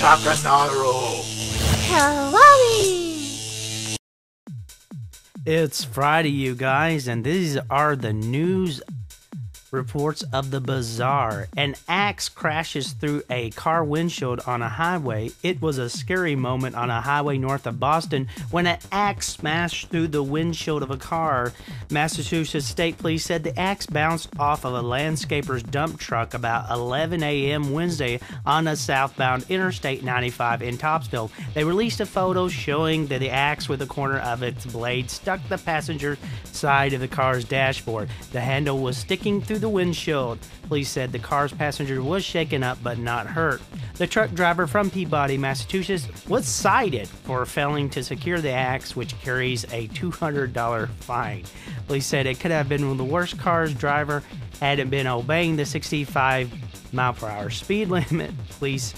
Takasaru. Kawaii! It's Friday, you guys, and these are the news reports of the bizarre. An axe crashes through a car windshield on a highway. It was a scary moment on a highway north of Boston when an axe smashed through the windshield of a car. Massachusetts State Police said the axe bounced off of a landscaper's dump truck about 11 a.m. Wednesday on a southbound Interstate 95 in Topsfield. They released a photo showing that the axe with the corner of its blade stuck the passenger side of the car's dashboard. The handle was sticking through the windshield. Police said the car's passenger was shaken up but not hurt. The truck driver from Peabody, Massachusetts, was cited for failing to secure the axe, which carries a $200 fine. Police said it could have been one of the worst cars driver hadn't been obeying the 65 mile per hour speed limit. Police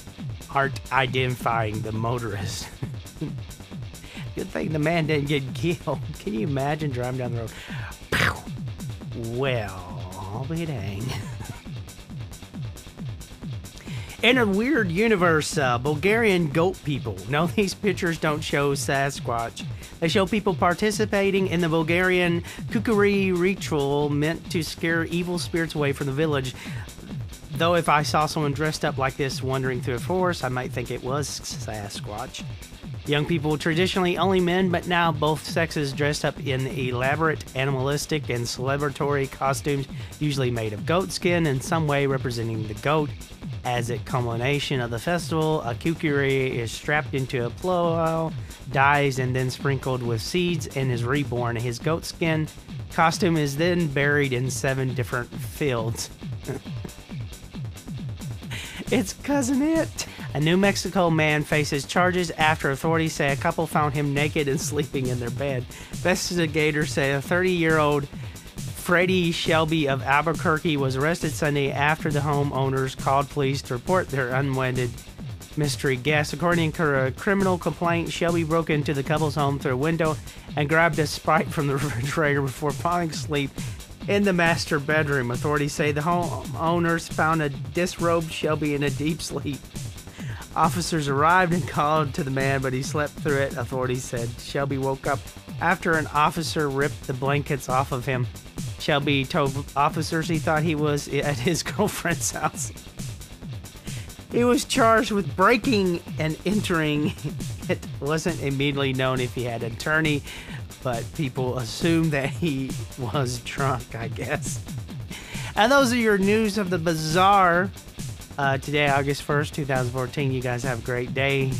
aren't identifying the motorist. Good thing the man didn't get killed. Can you imagine driving down the road? Well, I'll be dang. In a weird universe, uh, Bulgarian goat people. No, these pictures don't show Sasquatch. They show people participating in the Bulgarian Kukeri ritual meant to scare evil spirits away from the village. Though if I saw someone dressed up like this wandering through a forest, I might think it was Sasquatch. Young people, traditionally only men, but now both sexes dressed up in elaborate animalistic and celebratory costumes, usually made of goat skin in some way representing the goat. As a culmination of the festival, a Kukeri is strapped into a plow, dies, and then sprinkled with seeds and is reborn. His goat skin costume is then buried in seven different fields. it's cousin it. A New Mexico man faces charges after authorities say a couple found him naked and sleeping in their bed. Investigators say a 30 year old Freddie Shelby of Albuquerque was arrested Sunday after the homeowners called police to report their unwanted mystery guest. According to a criminal complaint, Shelby broke into the couple's home through a window and grabbed a Sprite from the refrigerator before falling asleep in the master bedroom. Authorities say the homeowners found a disrobed Shelby in a deep sleep. Officers arrived and called to the man, but he slept through it, authorities said. Shelby woke up after an officer ripped the blankets off of him. Shelby told officers he thought he was at his girlfriend's house. He was charged with breaking and entering. It wasn't immediately known if he had an attorney, but people assumed that he was drunk, I guess. And those are your news of the bazaar uh, today, August 1st, 2014. You guys have a great day.